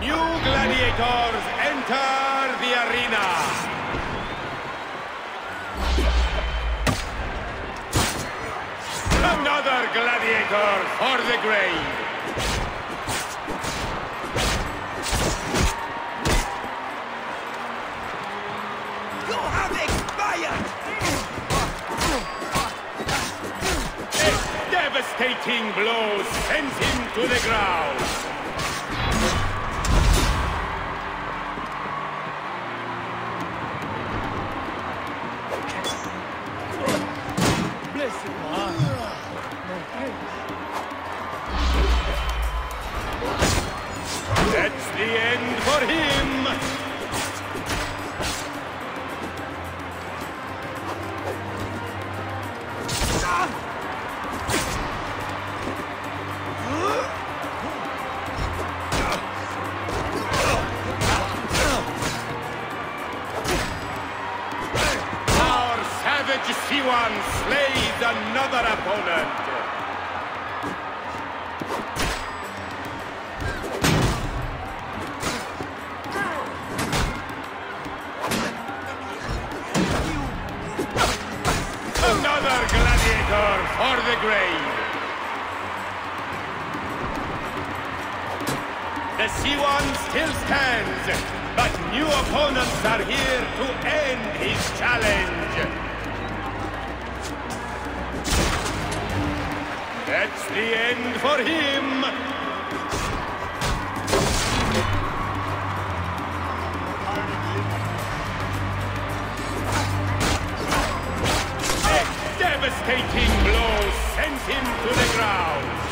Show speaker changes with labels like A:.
A: New gladiators enter the arena. Another gladiator for the grave.
B: You have expired!
A: A devastating blow sends him to the ground. That's the end for him. Our savage Siwan slays another opponent. Gladiator for the grave. The Siwan still stands, but new opponents are here to end his challenge. That's the end for him. devastating blow sent him to the ground.